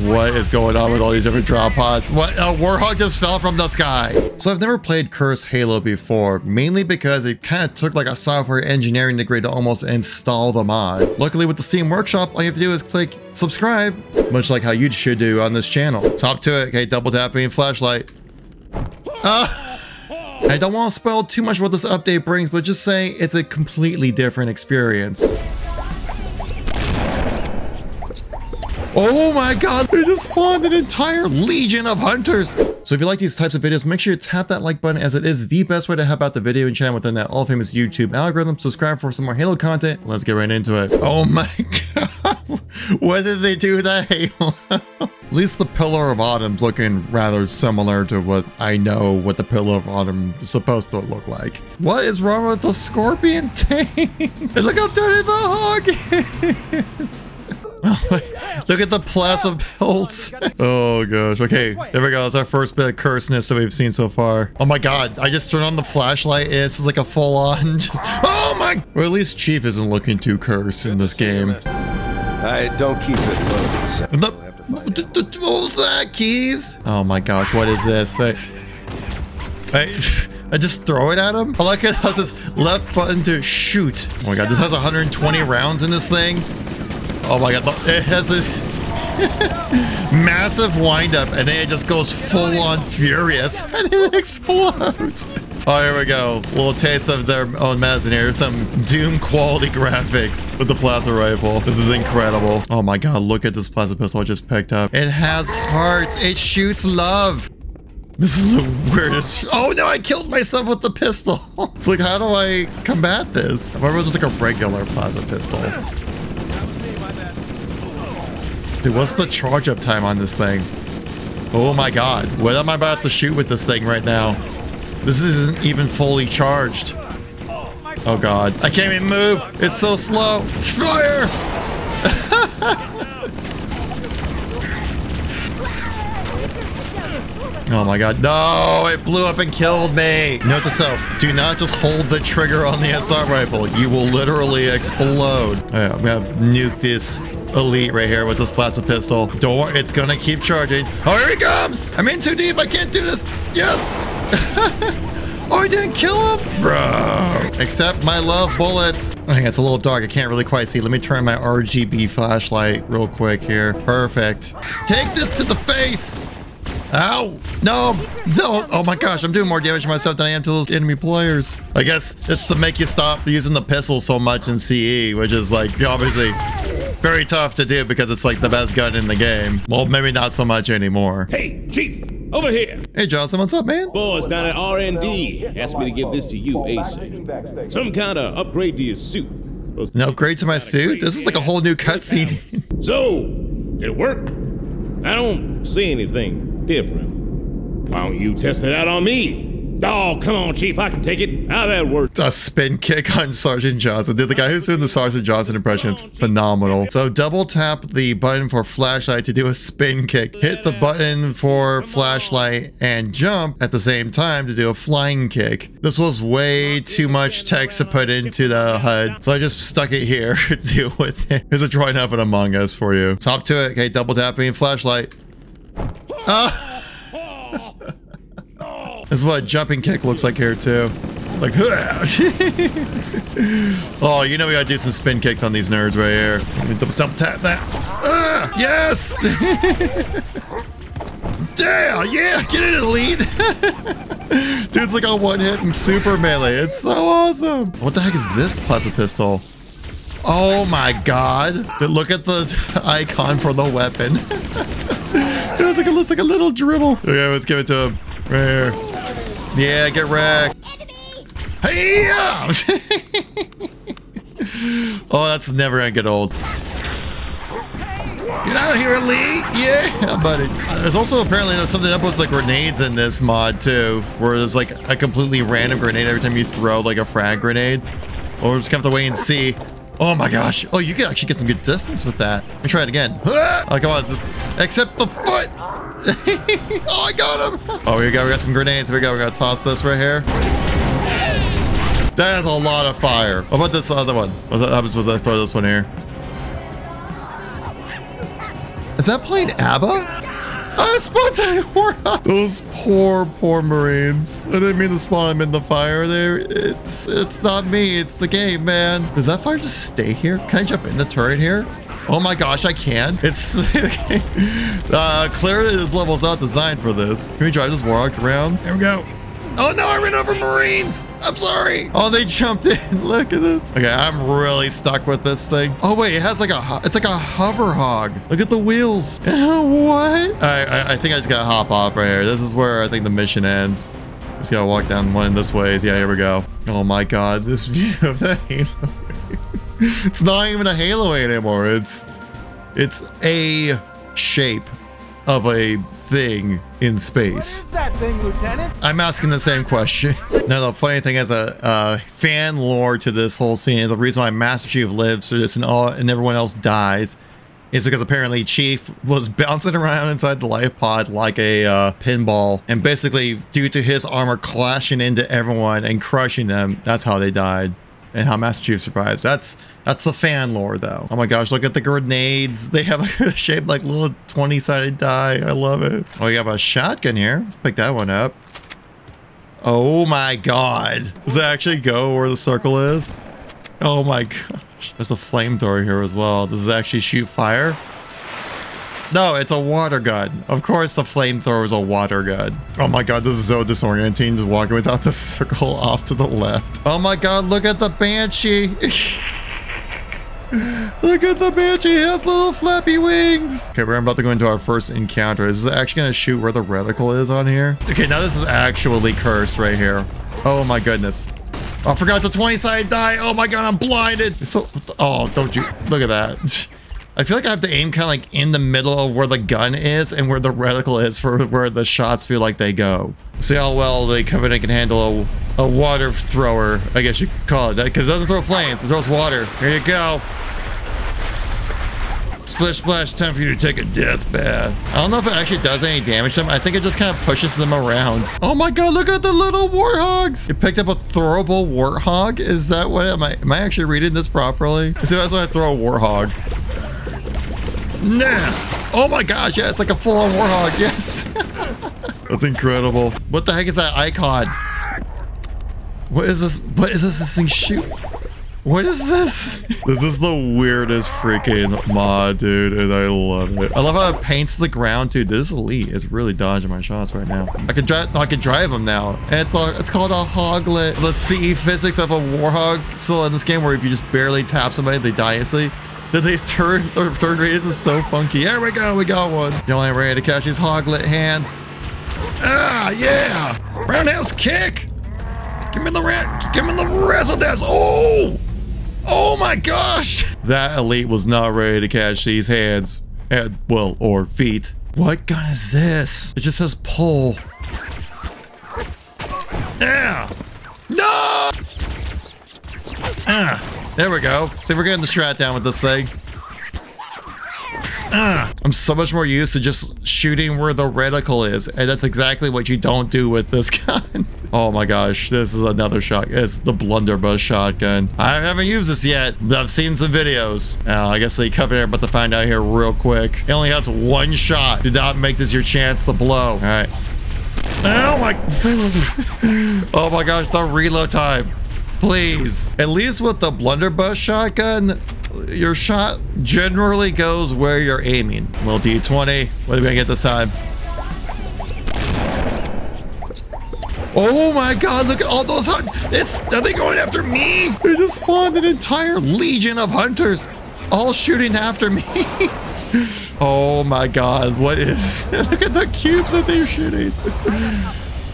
What is going on with all these different drop pods? What? A Warhog just fell from the sky. So I've never played Curse Halo before, mainly because it kind of took like a software engineering degree to almost install the mod. Luckily with the Steam Workshop, all you have to do is click subscribe, much like how you should do on this channel. Top to it, okay, double tapping flashlight. Ah! I don't want to spoil too much what this update brings, but just say it's a completely different experience. Oh my god, they just spawned an entire legion of hunters. So if you like these types of videos, make sure you tap that like button as it is the best way to help out the video and channel within that all famous YouTube algorithm. Subscribe for some more Halo content. Let's get right into it. Oh my god. what did they do that Halo? At least the Pillar of Autumn's looking rather similar to what I know what the Pillar of Autumn is supposed to look like. What is wrong with the Scorpion tank? and look how dirty the hog is. Look at the plasma bolts. oh gosh. Okay, there we go. That's our first bit of curseness that we've seen so far. Oh my god. I just turned on the flashlight it's like a full on just, Oh my Or at least Chief isn't looking too cursed in this game. I don't keep it loaded. So the, what was that? Keys? Oh my gosh, what is this? Hey. Hey. I just throw it at him? I like it has this left button to shoot. Oh my god, this has 120 rounds in this thing. Oh my god, it has this massive windup and then it just goes full on furious and it explodes. Oh, here we go. Little taste of their own medicine here. Some Doom quality graphics with the plasma rifle. This is incredible. Oh my god, look at this plasma pistol I just picked up. It has hearts. It shoots love. This is the weirdest. Oh no, I killed myself with the pistol. it's like, how do I combat this? I remember it was like a regular plasma pistol. Dude, what's the charge up time on this thing? Oh my god. What am I about to shoot with this thing right now? This isn't even fully charged. Oh god. I can't even move. It's so slow. Fire! Oh my god. No, it blew up and killed me. Note to self, do not just hold the trigger on the assault rifle. You will literally explode. Right, I'm gonna nuke this elite right here with this plasma pistol. Don't worry, it's gonna keep charging. Oh, here he comes! I'm in too deep, I can't do this. Yes! oh, I didn't kill him? Bro. Except my love bullets. I think it's a little dark, I can't really quite see. Let me turn my RGB flashlight real quick here. Perfect. Take this to the face! Ow! No! No! Oh my gosh, I'm doing more damage to myself than I am to those enemy players. I guess it's to make you stop using the pistol so much in CE, which is like, obviously, very tough to do because it's like the best gun in the game. Well, maybe not so much anymore. Hey, Chief! Over here! Hey, Johnson, what's up, man? Boys down at R&D asked me to give this to you ASAP. Some kind of upgrade to your suit. An upgrade to my suit? This is like a whole new cutscene. so, did it work? I don't see anything different. Why don't you test it out on me? Oh, come on, Chief. I can take it. How that work? A spin kick on Sergeant Johnson. Dude, the guy who's doing the Sergeant Johnson impression is phenomenal. So double tap the button for flashlight to do a spin kick. Hit the button for flashlight and jump at the same time to do a flying kick. This was way too much text to put into the HUD. So I just stuck it here to deal with it. Here's a drawing of an Among Us for you. Top to it. Okay, double tapping flashlight. Ah! This is what a jumping kick looks like here too. Like, oh, you know we gotta do some spin kicks on these nerds right here. Let me double tap that. Ah, yes! Damn, yeah, get it, elite. Dude's like a one hit super melee. It's so awesome. What the heck is this plasma pistol? Oh my god. Dude, look at the icon for the weapon. Dude, it's like a, looks like a little dribble. Okay, let's give it to him. Yeah, get wrecked. Hey! oh, that's never gonna get old. Get out of here, Lee! Yeah, buddy. There's also apparently there's something up with the grenades in this mod too, where there's like a completely random grenade every time you throw like a frag grenade. Or we're just have to wait and see. Oh my gosh. Oh, you can actually get some good distance with that. Let me try it again. Oh, come on. Just accept the foot. oh, I got him. Oh, we go. We got some grenades. Here we go. We got to toss this right here. That has a lot of fire. What about this other one? What happens when I throw this one here? Is that playing ABBA? I spawned. Those poor, poor Marines. I didn't mean to spawn them in the fire there. It's it's not me. It's the game, man. Does that fire just stay here? Can I jump in the turret here? Oh my gosh, I can. It's uh, clearly this level's not designed for this. Can we drive this warhog around? There we go. Oh no, I ran over Marines. I'm sorry. Oh, they jumped in. Look at this. Okay, I'm really stuck with this thing. Oh wait, it has like a, it's like a hover hog. Look at the wheels. what? I, I, I think I just gotta hop off right here. This is where I think the mission ends. Just gotta walk down one this way. Yeah, here we go. Oh my God, this view of the Halo. it's not even a Halo anymore. It's, it's a shape of a thing in space? What is that thing, Lieutenant? I'm asking the same question. now, the funny thing as a uh, fan lore to this whole scene, the reason why Master Chief lives through this and, all, and everyone else dies is because apparently Chief was bouncing around inside the life pod like a uh, pinball. And basically, due to his armor clashing into everyone and crushing them, that's how they died and how Chief survives. That's that's the fan lore, though. Oh my gosh, look at the grenades. They have a shape like little 20-sided die. I love it. Oh, we have a shotgun here. Let's pick that one up. Oh my god. Does it actually go where the circle is? Oh my gosh. There's a flamethrower here as well. Does it actually shoot fire? No, it's a water gun. Of course the flamethrower is a water gun. Oh my god, this is so disorienting, just walking without the circle off to the left. Oh my god, look at the Banshee. look at the Banshee, it has little flappy wings. Okay, we're about to go into our first encounter. Is this actually gonna shoot where the reticle is on here? Okay, now this is actually cursed right here. Oh my goodness. Oh, I forgot the 20 side die. Oh my god, I'm blinded. So, oh, don't you, look at that. I feel like I have to aim kind of like in the middle of where the gun is and where the reticle is for where the shots feel like they go. See how well the Covenant can handle a, a water thrower, I guess you could call it that, because it doesn't throw flames, it throws water. Here you go. Splish splash, time for you to take a death bath. I don't know if it actually does any damage to them. I think it just kind of pushes them around. Oh my god, look at the little warthogs. You picked up a throwable warthog? Is that what, am I, am I actually reading this properly? So that's when I throw a warthog. Nah. Oh my gosh, yeah, it's like a full-on warthog. Yes. That's incredible. What the heck is that icon? What is this? What is this? This thing shoot? What is this? This is the weirdest freaking mod, dude, and I love it. I love how it paints the ground, too. This elite is really dodging my shots right now. I can drive. I can drive them now. And it's a, it's called a hoglet. The CE physics of a warhog still in this game, where if you just barely tap somebody, they die instantly. That they turn or third grade is so funky. There we go, we got one. Y'all ain't ready to catch these hoglet hands. Ah, yeah. Roundhouse kick. Give me the rat. Give me the of. Oh, oh my gosh. That elite was not ready to catch these hands. And, well, or feet. What gun is this? It just says pull. Yeah. No. Ah. There we go. See, we're getting the strat down with this thing. Ah, I'm so much more used to just shooting where the reticle is. And that's exactly what you don't do with this gun. oh my gosh, this is another shot. It's the blunderbuss shotgun. I haven't used this yet, but I've seen some videos. Now, I guess they covered it, about to find out here real quick. It only has one shot. Do not make this your chance to blow. All right. Oh my. oh my gosh, the reload time. Please. At least with the blunderbuss shotgun, your shot generally goes where you're aiming. Little D20. What are we gonna get this time? Oh my god, look at all those hunters. Are they going after me? They just spawned an entire legion of hunters all shooting after me. oh my god, what is... look at the cubes that they're shooting.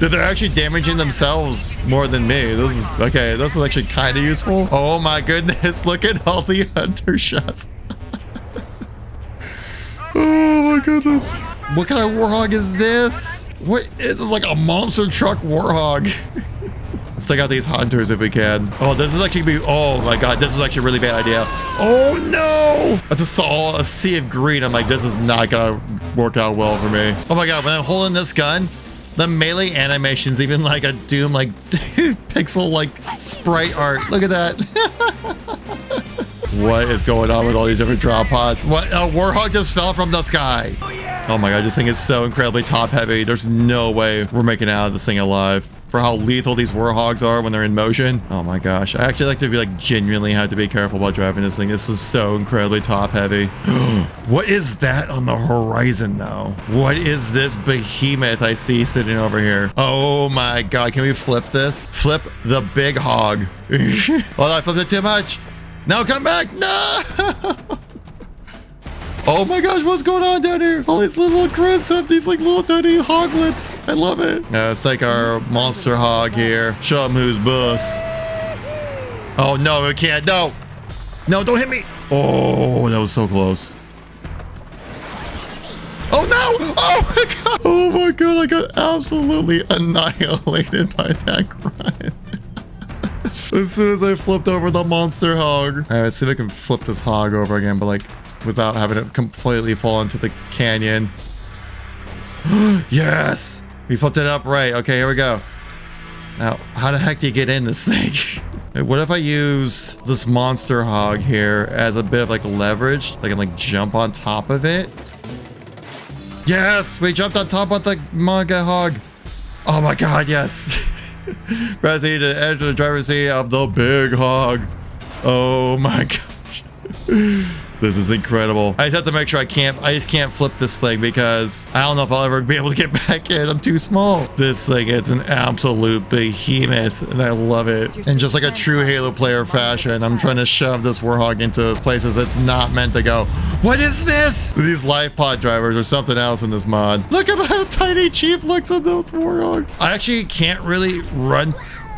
Dude, they're actually damaging themselves more than me. This is, okay, this is actually kind of useful. Oh my goodness, look at all the hunter shots. oh my goodness. What kind of warhog is this? What is this like a monster truck warhog. Let's take out these hunters if we can. Oh, this is actually be, oh my God, this is actually a really bad idea. Oh no! I just saw a sea of green. I'm like, this is not gonna work out well for me. Oh my God, when I'm holding this gun, the melee animations, even like a Doom, like pixel, like sprite art. Look at that. What is going on with all these different drop pods? What? A Warhog just fell from the sky. Oh, oh my god, this thing is so incredibly top heavy. There's no way we're making out of this thing alive. For how lethal these Warhogs are when they're in motion. Oh my gosh. I actually like to be like genuinely have to be careful while driving this thing. This is so incredibly top heavy. what is that on the horizon though? What is this behemoth I see sitting over here? Oh my god. Can we flip this? Flip the big hog. oh, I flipped it too much. No, come back. No. Oh my gosh, what's going on down here? All these little concepts, these like little tiny hoglets. I love it. It's like our monster hog here. Show him who's boss. Oh no, we can't. No. No, don't hit me. Oh, that was so close. Oh no! Oh my god! Oh my god, I got absolutely annihilated by that grind. as soon as I flipped over the monster hog. All right, let's see if I can flip this hog over again, but like without having it completely fall into the canyon. yes! We flipped it up right. Okay, here we go. Now, how the heck do you get in this thing? what if I use this monster hog here as a bit of like leverage? I can like jump on top of it. Yes, we jumped on top of the manga hog. Oh my god, yes. Press E to enter the driver's seat of the big hog. Oh my gosh. This is incredible. I just have to make sure I can't, I just can't flip this thing because I don't know if I'll ever be able to get back in. I'm too small. This thing is an absolute behemoth and I love it. And just like a true Halo player fashion, I'm trying to shove this Warhog into places it's not meant to go. What is this? These life pod drivers or something else in this mod. Look at how tiny Chief looks on those Warhog. I actually can't really run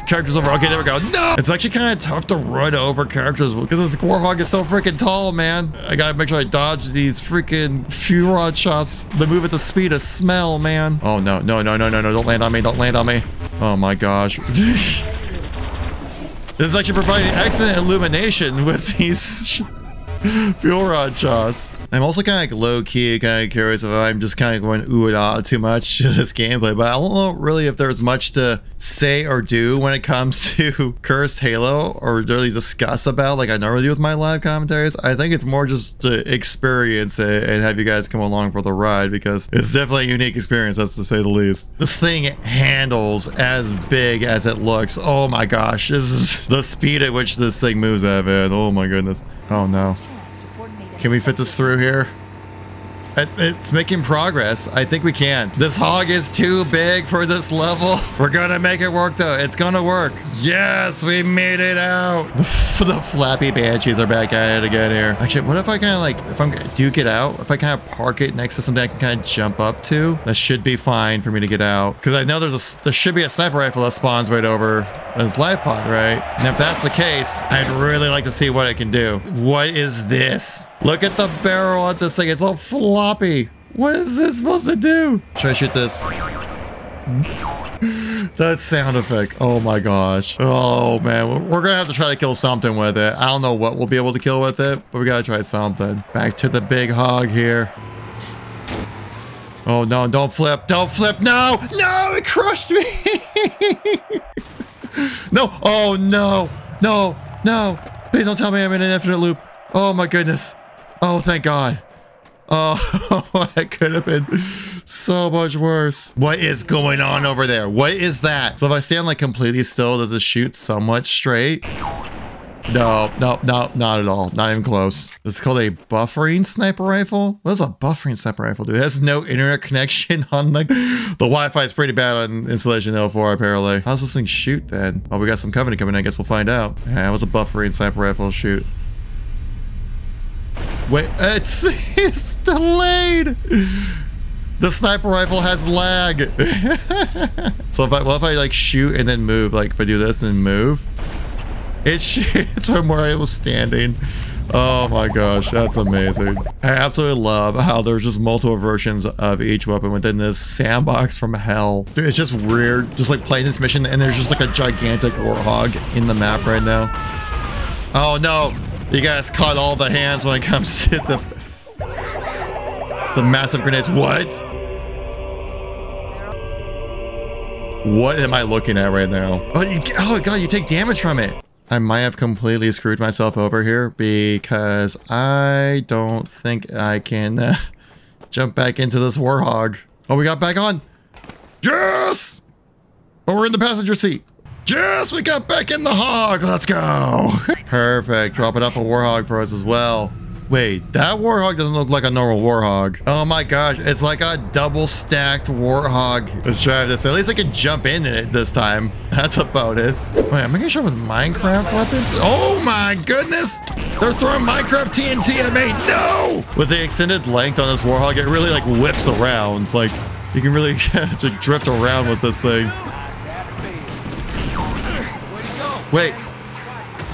characters over. Okay, there we go. No! It's actually kind of tough to run over characters because this Warhog is so freaking tall, man. I gotta make sure I dodge these freaking fuel rod shots. They move at the speed of smell, man. Oh, no, no, no, no, no, no. Don't land on me. Don't land on me. Oh, my gosh. this is actually providing excellent illumination with these fuel rod shots. I'm also kind of like low key, kind of curious if I'm just kind of going ooh and ah too much to this gameplay, but I don't know really if there's much to say or do when it comes to Cursed Halo or really discuss about like I normally do with my live commentaries. I think it's more just to experience it and have you guys come along for the ride because it's definitely a unique experience, that's to say the least. This thing handles as big as it looks. Oh my gosh, this is the speed at which this thing moves at, man. Oh my goodness. Oh no. Can we fit this through here? It's making progress. I think we can. This hog is too big for this level. We're gonna make it work though. It's gonna work. Yes, we made it out. The, the flappy banshees are back at it again here. Actually, what if I kind of like, if I'm do get out, if I kind of park it next to something I can kind of jump up to, that should be fine for me to get out. Because I know there's a, there should be a sniper rifle that spawns right over this life pod, right? And if that's the case, I'd really like to see what it can do. What is this? Look at the barrel at this thing. It's all floppy. What is this supposed to do? Should I shoot this? that sound effect. Oh my gosh. Oh man. We're gonna have to try to kill something with it. I don't know what we'll be able to kill with it, but we gotta try something. Back to the big hog here. Oh no, don't flip. Don't flip. No! No! It crushed me! no! Oh no! No! No! Please don't tell me I'm in an infinite loop. Oh my goodness. Oh, thank God. Oh, that could have been so much worse. What is going on over there? What is that? So if I stand like completely still, does it shoot somewhat straight? No, no, no, not at all. Not even close. It's called a buffering sniper rifle. What does a buffering sniper rifle dude? It has no internet connection on like the Wi-Fi is pretty bad on installation L4 apparently. How's this thing shoot then? Oh, we got some company coming. I guess we'll find out. Yeah, it was a buffering sniper rifle shoot. Wait, it's, it's delayed. The sniper rifle has lag. so if I, well, if I like shoot and then move, like if I do this and move, it shoots from where I was standing. Oh my gosh, that's amazing. I absolutely love how there's just multiple versions of each weapon within this sandbox from hell. Dude, it's just weird, just like playing this mission and there's just like a gigantic warthog in the map right now. Oh no, you guys caught all the hands when it comes to the the massive grenades. What? What am I looking at right now? Oh, you, oh god, you take damage from it. I might have completely screwed myself over here because I don't think I can uh, jump back into this Warhog. Oh, we got back on. Yes! But we're in the passenger seat. Yes, we got back in the hog. Let's go. Perfect. Dropping up a Warhog for us as well. Wait, that Warhog doesn't look like a normal Warhog. Oh my gosh, it's like a double stacked Warhog. Let's try this. At least I can jump in it this time. That's a bonus. Wait, am I gonna show with Minecraft weapons? Oh my goodness! They're throwing Minecraft TNT at me. No! With the extended length on this Warhog, it really like whips around. Like you can really to drift around with this thing. Wait,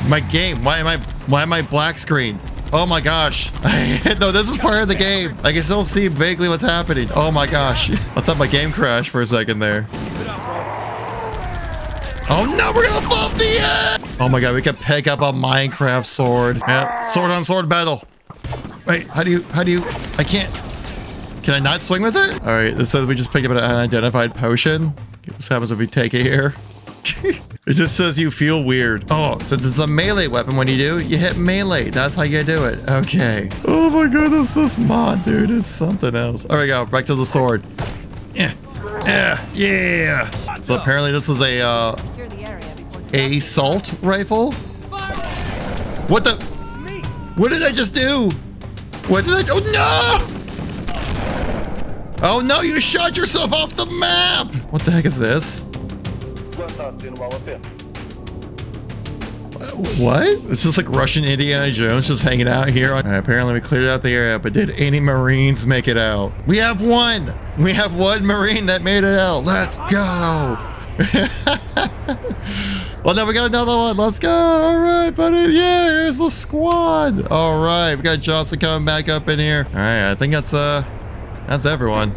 my game. Why am I? Why am I black screen? Oh my gosh. no, this is part of the game. I can still see vaguely what's happening. Oh my gosh. I thought my game crashed for a second there. Oh no, we're gonna bump the end! Oh my god, we can pick up a Minecraft sword. Yeah, sword on sword battle. Wait, how do you, how do you, I can't, can I not swing with it? All right, this says we just picked up an unidentified potion. What happens if we take it here? it just says you feel weird. Oh, so this is a melee weapon. What do you do? You hit melee. That's how you do it. Okay. Oh my goodness, this mod, dude, is something else. There we go. Back to the sword. Yeah. Yeah. Yeah. So apparently this is a, uh, a assault rifle. What the? What did I just do? What did I? Oh no! Oh no! You shot yourself off the map. What the heck is this? What? It's just like Russian Indiana Jones just hanging out here. Right, apparently we cleared out the area, but did any Marines make it out? We have one! We have one Marine that made it out. Let's go! well, now we got another one. Let's go. All right, buddy. Yeah, here's the squad. All right, we got Johnson coming back up in here. All right, I think that's uh, that's everyone.